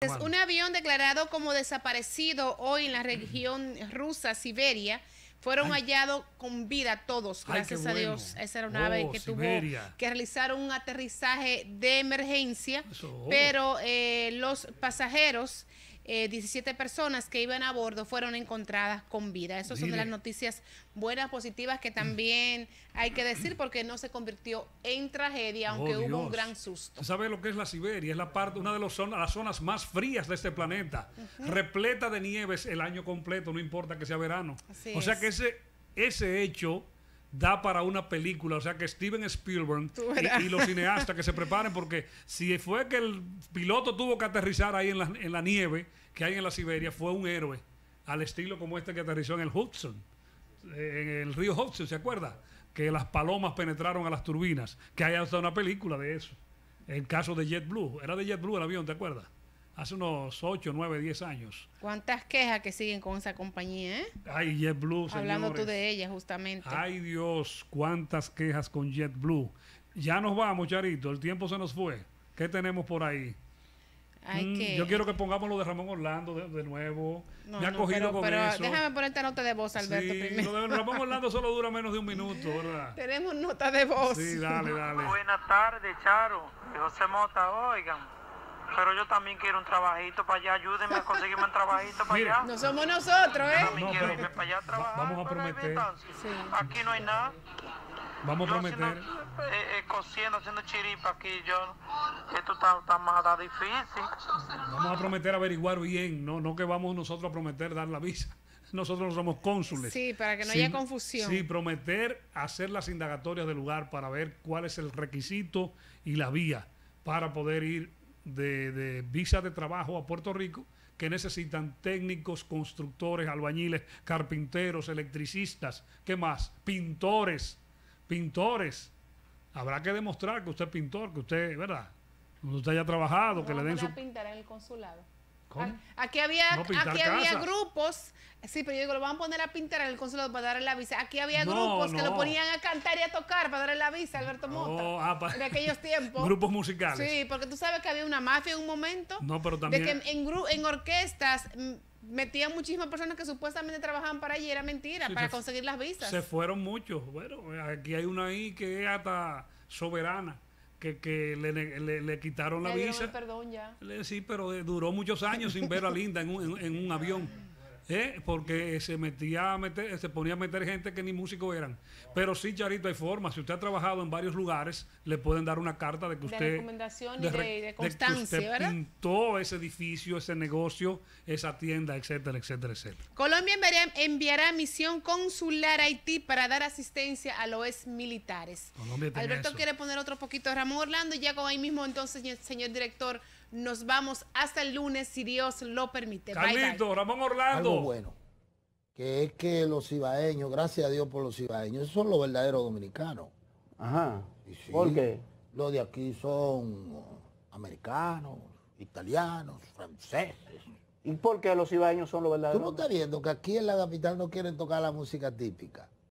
Es un avión declarado como desaparecido hoy en la región rusa, Siberia. Fueron hallados con vida todos, gracias a Dios. Esa era una ave Oh, que tuvo que realizar un aterrizaje de emergencia, Eso. pero eh, los pasajeros, eh, 17 personas que iban a bordo, fueron encontradas con vida. Esas son de las noticias buenas, positivas, que también hay que decir porque no se convirtió en tragedia, aunque Oh, hubo un gran susto. ¿Tú sabes lo que es la Siberia? Es la parte, una de los zon- las zonas más frías de este planeta. Repleta de nieves el año completo, no importa que sea verano. Así o sea es. que ese, ese hecho da para una película. O sea que Steven Spielberg y los cineastas que se preparen, porque si fue que el piloto tuvo que aterrizar ahí en la, en la nieve que hay en la Siberia, fue un héroe. Al estilo como este que aterrizó en el Hudson eh, en el río Hudson, ¿se acuerda? Que las palomas penetraron a las turbinas, que hay hasta una película de eso. El caso de JetBlue, era de JetBlue el avión, ¿te acuerdas? Hace unos 8, 9, 10 años. ¿Cuántas quejas que siguen con esa compañía, eh? Ay, JetBlue, Hablando tú de ella, justamente. Ay, Dios, cuántas quejas con JetBlue. Ya nos vamos, Charito, el tiempo se nos fue. ¿Qué tenemos por ahí? Mm, que... Yo quiero que pongamos lo de Ramón Orlando de, de nuevo. No, Me ha no, cogido pero, con pero eso. déjame ponerte nota de voz, Alberto, Sí, primero. lo de Ramón Orlando solo dura menos de un minuto, ¿verdad? Tenemos nota de voz. Sí, dale, dale. Buenas tardes, Charo. José Mota, oigan. Pero yo también quiero un trabajito para allá. Ayúdenme a conseguirme un trabajito para Mira. allá. No somos nosotros, ¿eh? Yo también No, quiero irme para allá a trabajar. vamos a prometer. Sí. Aquí no hay nada. Vamos a prometer. haciendo, eh, eh, cociendo, haciendo chiripa aquí. Yo, esto está, está más está difícil. Vamos a prometer averiguar bien, no, no que vamos nosotros a prometer dar la visa. Nosotros no somos cónsules. Sí, para que no Sí, haya confusión. Sí, prometer hacer las indagatorias del lugar para ver cuál es el requisito y la vía para poder ir de, de visa de trabajo a Puerto Rico, que necesitan técnicos, constructores, albañiles, carpinteros, electricistas, ¿qué más? Pintores, pintores. Habrá que demostrar que usted es pintor, que usted, ¿verdad? Usted haya trabajado, que le den su... pintar en el consulado. Aquí había, No, aquí había grupos, sí, pero yo digo, lo van a poner a pintar en el consulado para darle la visa. Aquí había No, grupos que lo ponían a cantar y a tocar para darle la visa, Alberto Mota. Oh, ah, en aquellos tiempos. Grupos musicales. Sí, porque tú sabes que había una mafia en un momento. No, pero también- De que en, en orquestas metían muchísimas personas que supuestamente trabajaban para allí. Era mentira, Sí, para se- conseguir las visas. Se fueron muchos. Bueno, aquí hay una ahí que es hasta soberana, que, que le, le- le- le quitaron la dieron visa. el perdón ya. Le- Sí, pero eh, duró muchos años sin ver a Linda en un, en- en un avión. ¿Eh? Porque se metía a meter, se ponía a meter gente que ni músicos eran. Pero sí, Charito, hay formas. Si usted ha trabajado en varios lugares, le pueden dar una carta de que De usted. recomendación y re- de- de constancia, usted ¿verdad? pintó ese edificio, ese negocio, esa tienda, etcétera, etcétera, etcétera. Colombia enviará, enviará misión consular a Haití para dar asistencia a los militares. Colombia tiene Alberto eso. quiere poner otro poquito de Ramón Orlando y ya con ahí mismo entonces, señor director, nos vamos hasta el lunes si Dios lo permite. Bye, bye. Carlito, Ramón Orlando. Algo bueno, que es que los cibaeños, gracias a Dios por los cibaeños, esos son los verdaderos dominicanos. Ajá. Y sí, ¿Por qué? Los de aquí son americanos, italianos, franceses. ¿Y por qué los ibaeños son los Tú no verdaderos? estás viendo que aquí en la capital no quieren tocar la música típica.